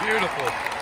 Beautiful.